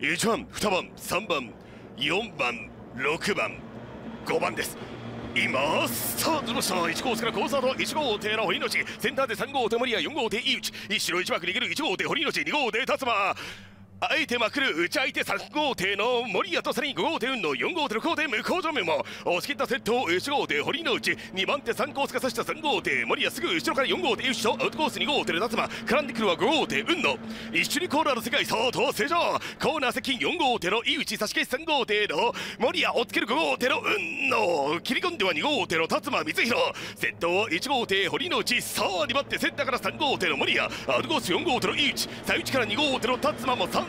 1番2番3番4番6番5番です。今スタートしました。1コースからコースアート1号艇の堀之内。センターで3号艇森谷4号艇井内。後ろ1枠逃げる1号艇堀之内2号艇辰馬。あえてまくる内相手3号艇の森谷とさらに5号艇運の4号艇の高艇向こう正面も押し切ったセット1号艇堀之内2番手3コースが指した3号艇森谷すぐ後ろから4号艇内とアウトコース2号艇の辰馬絡んでくるは5号艇運の。一緒にコーナーの世界スタートは正常コーナー接近4号艇の井内差し消し3号艇の。森谷追っつける5号艇の運の。切り込んでは2号艇の辰馬光弘。セット1号艇堀之内。さあ2番手センターから3号艇の森谷アウトコース4号艇の井内。最内から2号艇の辰馬も参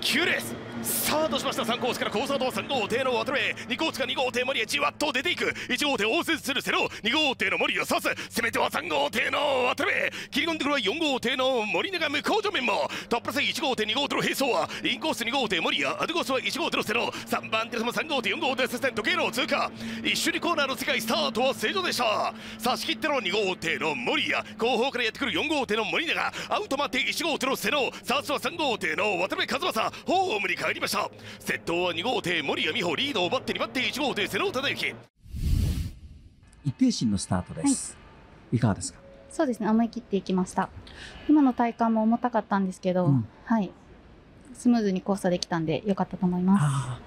9レーススタートしました3コースからコースアウト3号艇の渡辺2コースから2号艇森へじわっと出ていく1号艇応接するセロ2号艇の森を刺す攻めては3号艇の渡辺切り込んでくるは4号艇の森根が向こう正面もトップラス1号艇2号艇の並走はインコース2号艇森やアドコースは1号艇のセロ3番手の3号艇4号艇接戦時計の通過一緒にコーナーの世界スタートは正常でした差し切っての2号艇の森や後方からやってくる4号艇の森根がアウト待って1号艇のセロサースは3号艇の渡辺和正。ホームに帰りました。先頭は2号艇森谷美穂リードを奪って2番手1号艇瀬野忠之一平心のスタートです、い、かがですか？そうですね思い切っていきました。今の体感も重たかったんですけど、うん。はい。スムーズにコースはできたんで良かったと思います。ああ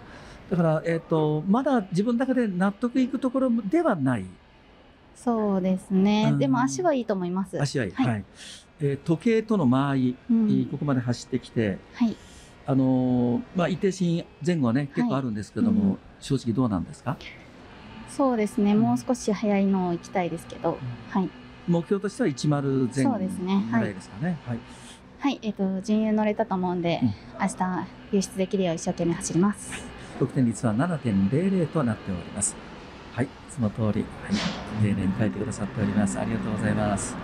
だから、えっとまだ自分の中で納得いくところではない。そうですね、うん。でも足はいいと思います。足合い、はい。はい。えー時計との間合い、うん。ここまで走ってきて、はいあのーまあ、一定心前後はね結構あるんですけども、うん正直どうなんですか？そうですね、うん。もう少し早いのを行きたいですけど、はい。目標としては10前後そうですね。はい。ぐらいですかね？はい。はい。えっ、と陣営乗れたと思うんで、うん。明日流出できるよう一生懸命走ります。得点率は7.00となっております。はい、その通り、はい、丁寧に書いてくださっております。ありがとうございます。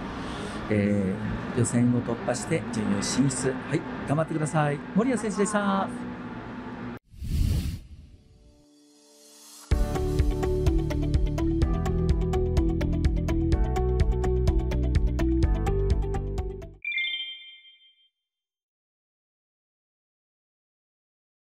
えー予選を突破して準優進出。はい、頑張ってください。森谷選手でした。